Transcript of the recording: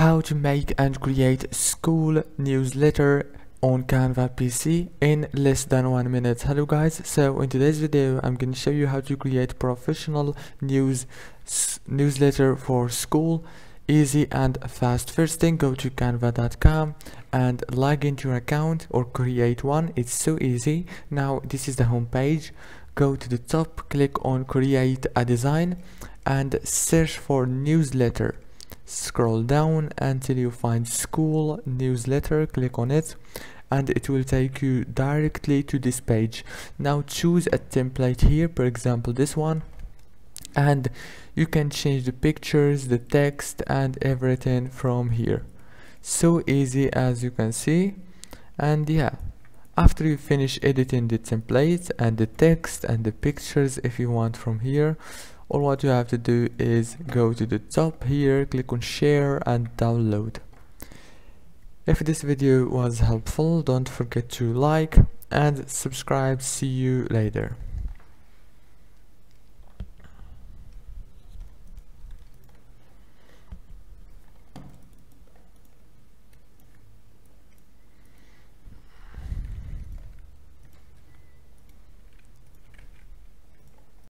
how to make and create school newsletter on Canva PC in less than one minute. Hello guys, so in today's video I'm going to show you how to create professional news newsletter for school easy and fast. First thing go to canva.com and log into your account or create one. It's so easy. Now this is the home page. Go to the top, click on create a design and search for newsletter scroll down until you find school newsletter click on it and it will take you directly to this page. Now choose a template here for example this one and you can change the pictures the text and everything from here. So easy as you can see. And yeah after you finish editing the template and the text and the pictures if you want from here all what you have to do is go to the top here click on share and download. If this video was helpful don't forget to like and subscribe. See you later